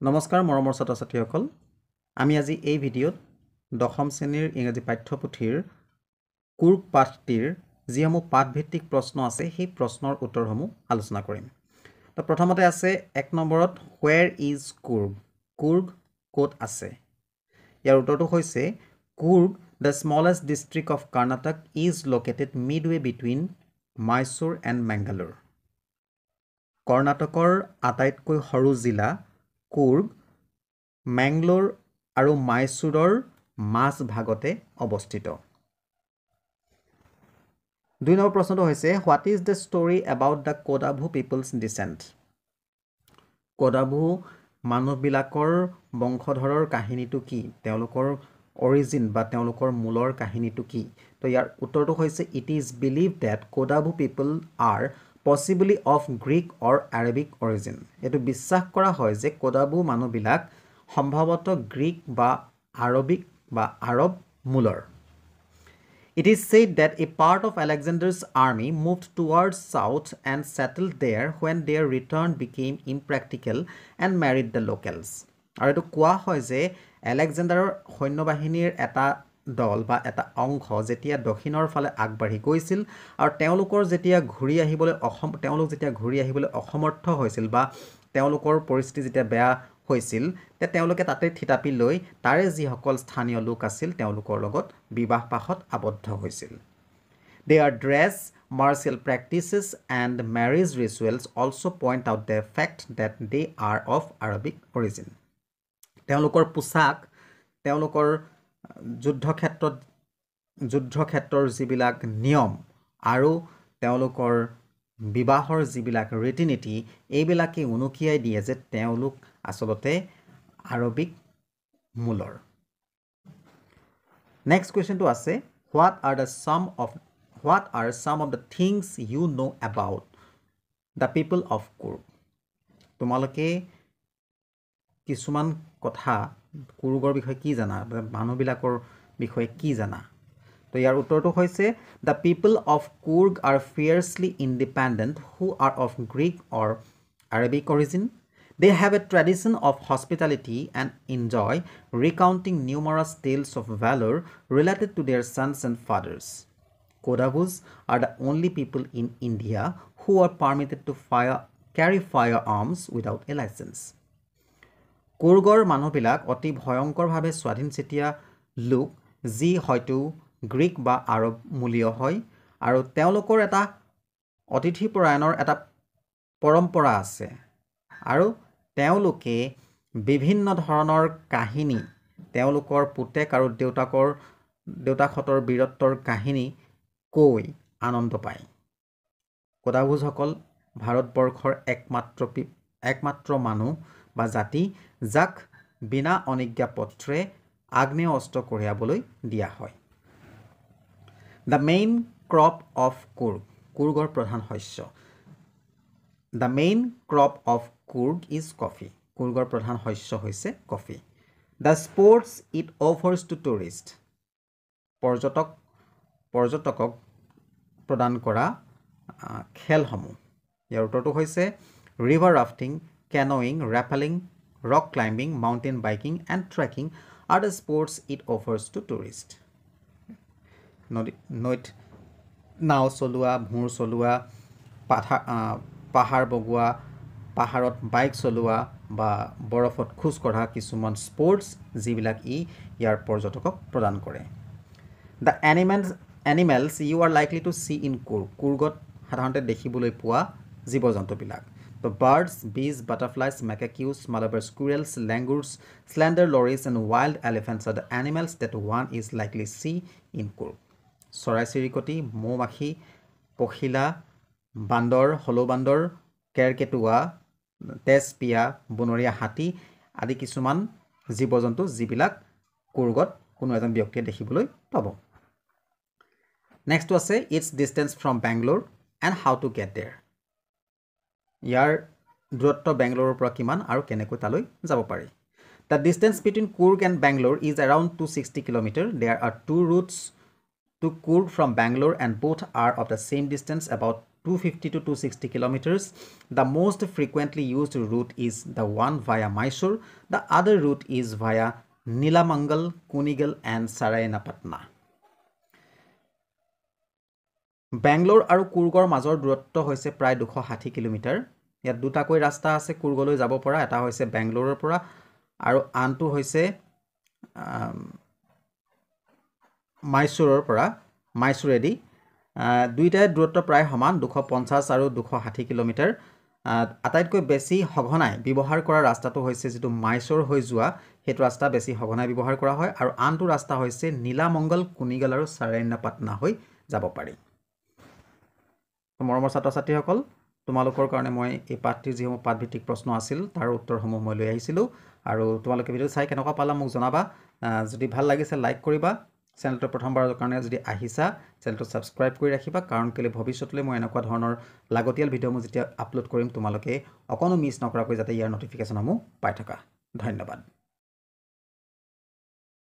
নমস্কাৰ মৰমৰ ছাত্ৰ ছাত্ৰীসকল আমি আজি এই ভিডিঅ'ত দশম শ্ৰেণীৰ ইংৰাজী পাঠ্যপুথিৰ কুৰ্গ পাঠটিৰ যিসমূহ পাঠভিত্তিক প্ৰশ্ন আছে সেই প্ৰশ্নৰ উত্তৰসমূহ আলোচনা কৰিম। তো প্ৰথমতে আছে এক নম্বৰত হুৱেৰ ইজ কুৰ্গ কুৰ্গ ক'ত আছে? ইয়াৰ উত্তৰটো হৈছে Coorg the smallest district of Karnataka is located midway between Mysore and Mangalore কৰ্ণাটকৰ আটাইতকৈ সৰু জিলা কুৰ্গ মেংগলোৰ আৰু মাইচুৰৰ মাজভাগতে অৱস্থিত। দুই নম্বৰ প্ৰশ্নটো হৈছে what is the story about the Kodava people's descent Kodava মানুহবিলাকৰ বংশধৰৰ কাহিনীটো কি? তেওঁলোকৰ অৰিজিন বা তেওঁলোকৰ মূলৰ কাহিনীটো কি? তো ইয়াৰ উত্তৰটো হৈছে it is believe that Kodava people are possibly of Greek or Arabic origin এইটো বিশ্বাস কৰা হয় যে কোডাবু মানুহবিলাক সম্ভৱতঃ গ্ৰীক বা আৰবিক বা আৰব মূলৰ। It is said that a part of Alexander's army move towards south and settle there when their return became impractical and married the locals আৰু এইটো কোৱা হয় যে এলেকজেণ্ডাৰৰ সৈন্যবাহিনীৰ এটা দল বা এটা অংশ যেতিয়া দক্ষিণৰ ফালে আগবাঢ়ি গৈছিল আৰু তেওঁলোকৰ যেতিয়া ঘূৰি আহিবলৈ অসম তেওঁলোক যেতিয়া ঘূৰি আহিবলৈ অসমৰ্থ হৈছিল বা তেওঁলোকৰ পৰিস্থিতি যেতিয়া বেয়া হৈছিল তে তেওঁলোকে তাতে থিতাপি লৈ তাৰে যিসকল স্থানীয় লোক আছিল তেওঁলোকৰ লগত বিবাহ পাশত আবদ্ধ হৈছিল। They are dress martial practices and marriage rituals also' point out the fact that they are of Arabic origin তেওঁলোকৰ পোচাক তেওঁলোকৰ যুদ্ধক্ষেত্ৰত যুদ্ধক্ষেত্ৰৰ যিবিলাক নিয়ম আৰু তেওঁলোকৰ বিবাহৰ যিবিলাক ৰীতি নীতি এইবিলাকে উনুকিয়াই দিয়ে যে তেওঁলোক আচলতে আৰবিক মূলৰ। নেক্সট কুৱেশ্যনটো আছে what are the some of what are some of the things you know' about the people of Coorg তোমালোকে কিছুমান কথা কুৰুগৰ বিষয়ে কি জানা? মানুহবিলাকৰ বিষয়ে কি জানা? তো ইয়াৰ উত্তৰটো হৈছে the people of Coorg are fiercely independent who are of Greek or Arabic origin they have a tradition of hospitality and enjoy recounting numerous tales of valour related to their sons and fathers Kodavas are the only people in India who are permitted to fire carry firearms without a licence কুৰ্গৰ মানুহবিলাক অতি ভয়ংকৰভাৱে স্বাধীনচিতীয়া লোক যি হয়তো Greek বা আৰবমূলীয় হয় আৰু তেওঁলোকৰ এটা অতিথিপৰায়ণৰ এটা পৰম্পৰা আছে। আৰু তেওঁলোকে বিভিন্ন ধৰণৰ কাহিনী তেওঁলোকৰ পুতেক আৰু দেউতাকৰ দেউতাকহঁতৰ বীৰত্বৰ কাহিনী কৈ আনন্দ পায়। কোদাভোজসকল ভাৰতবৰ্ষৰ একমাত্ৰ একমাত্ৰ মানুহ বা জাতি যাক বিনা অনুজ্ঞাপত্ৰে আগ্নেয় অস্ত্ৰ কঢ়িয়াবলৈ দিয়া হয়। The main crop of Coorg কুৰ্গৰ প্ৰধান শস্য। The main crop of Coorg is coffee কুৰ্গৰ প্ৰধান শস্য হৈছে coffee the sports it offers to tourist পৰ্যটক পৰ্যটকক প্ৰদান কৰা খেলসমূহ। ইয়াৰ উত্তৰটো হৈছে river rafting rappelling rock climbing mountain biking and trekking are the sports it offers to tourist নদী নৈত নাও চলোৱা ভোঁৰ চলোৱা পাথা পাহাৰ বগোৱা পাহাৰত বাইক চলোৱা বা বৰফত খোজ কঢ়া কিছুমান স্পৰ্টছ যিবিলাক ই ইয়াৰ পৰ্যটকক প্ৰদান কৰে the animals animals you are likely to see in Coorg কুৰ্গত সাধাৰণতে দেখিবলৈ পোৱা জীৱ জন্তুবিলাক The birds, bees, butterflies, macaques, malabar squirrels, langurs, slender lories, and wild elephants are the animals that one is likely to see in Kurg. চৰাই চিৰিকটি মৌ মাখি পখিলা বান্দৰ হলৌ বান্দৰ কেৰকেটুৱা তেজপিয়া বনৰীয়া হাতী আদি কিছুমান জীৱ জন্তু যিবিলাক কুৰ্গত কোনো এজন ব্যক্তিয়ে দেখিবলৈ পাব নেক্সটটো আছে its distance from Bangalore and how to get there ইয়াৰ দূৰত্ব বেংগলোৰৰ পৰা কিমান আৰু কেনেকৈ তালৈ যাব পাৰি the distance between Coorg and Bangalore is around two sixty kilometer there are two routes to Coorg from Bangalore and both are of the same distance about two two fifty to two sixty kilometers the most frequently used route is the one via Mysore the other route is via Nelamangala Kunigal and Channarayapatna Bangalore আৰু কুৰ্গৰ মাজৰ দূৰত্ব হৈছে প্ৰায় দুশ ষাঠি kilometre. ইয়াত দুটাকৈ ৰাস্তা আছে কুৰ্গলৈ যাব পৰা এটা হৈছে বেংগলোৰৰ পৰা আৰু আনটো হৈছে মাইচুৰৰ পৰা মাইচুৰেদি। দুয়োটাই দূৰত্ব প্ৰায় সমান দুশ পঞ্চাছ আৰু দুশ ষাঠি কিলোমিটাৰ। আটাইতকৈ বেছি সঘনাই ব্যৱহাৰ কৰা ৰাস্তাটো হৈছে যিটো মাইচুৰ হৈ যোৱা সেইটো ৰাস্তা বেছি সঘনাই ব্যৱহাৰ কৰা হয়। আৰু আনটো ৰাস্তা হৈছে নীলামংগল কুনিগল আৰু চাৰেণ্যাপাটনা হৈ যাব পাৰি। মৰমৰ ছাত্ৰ ছাত্ৰীসকল তোমালোকৰ কাৰণে মই এই পাঠটিৰ যিসমূহ পাঠভিত্তিক প্ৰশ্ন আছিল তাৰ উত্তৰসমূহ মই লৈ আহিছিলোঁ। আৰু তোমালোকে ভিডিঅ' চাই কেনেকুৱা পালা মোক জনাবা। যদি ভাল লাগিছে লাইক কৰিবা। চেনেলটো প্ৰথমবাৰৰ কাৰণে যদি আহিছা চেনেলটো ছাবস্ক্ৰাইব কৰি ৰাখিবা কাৰণ কেলৈ ভৱিষ্যতলৈ মই এনেকুৱা ধৰণৰ লাগতিয়াল ভিডিঅ'সমূহ যেতিয়া আপলোড কৰিম তোমালোকে অকণো মিছ নকৰাকৈ যাতে ইয়াৰ ন'টিফিকেশ্যনসমূহ পাই থকা। ধন্যবাদ।